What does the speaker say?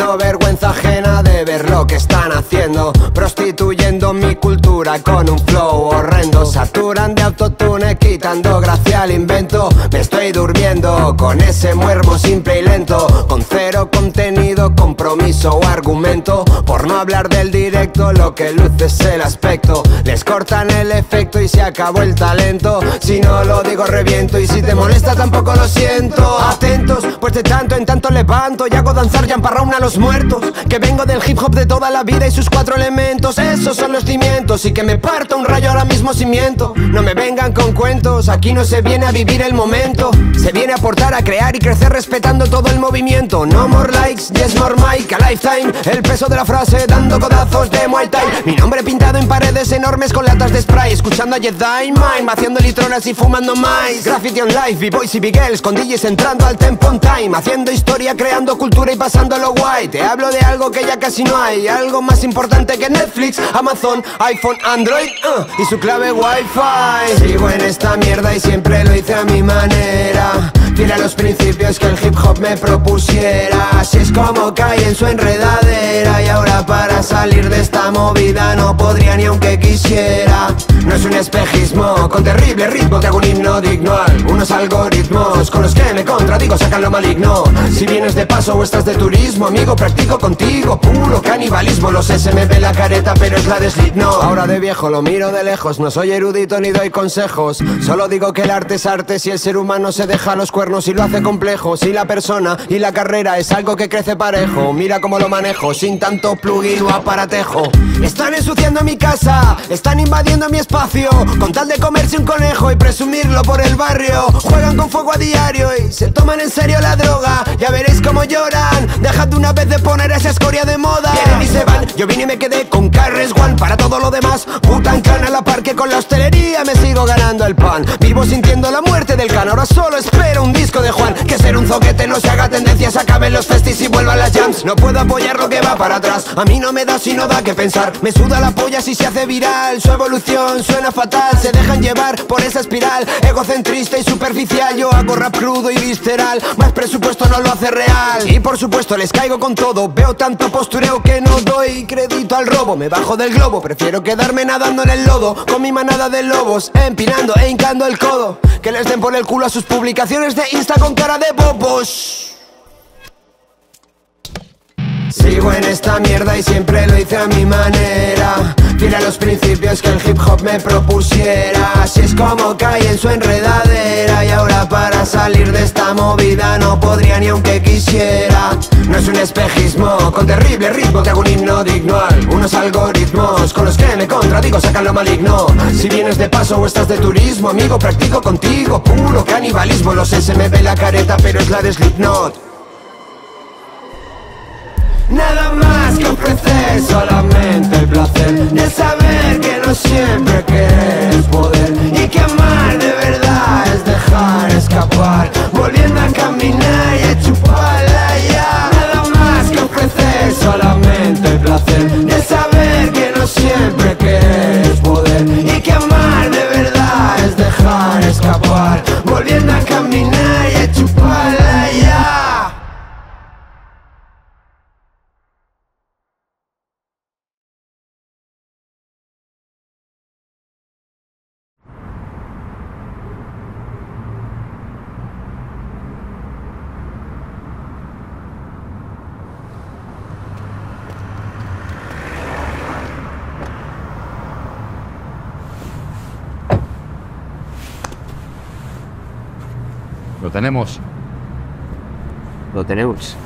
Vergüenza ajena de ver lo que están haciendo. Prostituyendo mi cultura con un flow horrendo. Saturan de autotune quitando gracia al invento. Me estoy durmiendo con ese muermo simple y lento. Con cero contenido, compromiso o argumento. Por no hablar del directo lo que luce es el aspecto. Les cortan el efecto y se acabó el talento. Si no lo digo reviento. Y si te molesta tampoco lo siento. Atentos, pues de tanto en tanto levanto y hago danzar y amparraun a los muertos. Que vengo del hip hop de toda la vida y sus cuatro elementos. Esos son los cimientos y que me parta un rayo ahora mismo cimiento No me vengan con cuentos, aquí no se viene a vivir el momento. Se viene a aportar, a crear y crecer respetando todo el movimiento. No more likes, yes more mic, El peso de la frase dando codazos de Muay Thai. Mi nombre pintado en paredes enormes con latas de spray. Escuchando a Jedi Mind, vaciando litronas y fumando mais. Graffiti on life, b-boys y b-girls Con DJs entrando al tempo on time. Haciendo historia, creando cultura y pasándolo guay. Te hablo de algo que ya casi no hay. Algo más importante que Netflix, Amazon, iPhone, Android uh, Y su clave Wi-Fi. Sigo en esta mierda y siempre lo hice a mi manera Fiel a los principios que el hip hop me propusiera. Así es como caí en su enredadera Y ahora para salir de esta movida no podría ni aunque quisiera. No es un espejismo, con terrible ritmo te hago un himno digno. A Algunos algoritmos con los que me contradigo sacan lo maligno. Si vienes de paso o estás de turismo, amigo, practico contigo Puro canibalismo, los SMB la careta pero es la de no Ahora de viejo lo miro de lejos, no soy erudito ni doy consejos. Solo digo que el arte es arte si el ser humano se deja los cuernos y lo hace complejo. Si la persona y la carrera es algo que crece parejo Mira cómo lo manejo, sin tanto plugin o aparatejo. Están ensuciando mi casa, están invadiendo mi espacio Con tal de comerse un conejo y presumirlo por el barrio. Juegan con fuego a diario y se toman en serio la droga. Ya veréis cómo lloran, dejad de una vez de poner esa escoria de moda. Vienen y se van, yo vine y me quedé con Carres One. Para todo lo demás, putan can a la par que con la hostelería. Me sigo ganando el Vivo sintiendo la muerte del can, ahora solo espero un disco de Juan. Que ser un zoquete no se haga tendencias, acaben los festis y vuelvan las jams. No puedo apoyar lo que va para atrás, a mí no me da sino da que pensar. Me suda la polla si se hace viral, su evolución suena fatal Se dejan llevar por esa espiral, egocentrista y superficial Yo hago rap crudo y visceral, más presupuesto no lo hace real. Y por supuesto les caigo con todo, veo tanto postureo que no doy crédito al robo. Me bajo del globo, prefiero quedarme nadando en el lodo Con mi manada de lobos, empinando e hincando el codo Que les den por el culo a sus publicaciones de Insta con cara de bobos. Sigo en esta mierda y siempre lo hice a mi manera. Fiel a los principios que el hip hop me propusiera. Así es como caí en su enredadera. Y ahora para salir de esta movida no podría ni aunque quisiera. No es un espejismo, con terrible ritmo te hago un himno digno a Algunos algoritmos con los que me contradigo sacan lo maligno. Si vienes de paso o estás de turismo, amigo, practico contigo Puro canibalismo, los SMB la careta pero es la de Slipknot. Nada más que ofrecer, solamente Lo tenemos. Lo tenemos.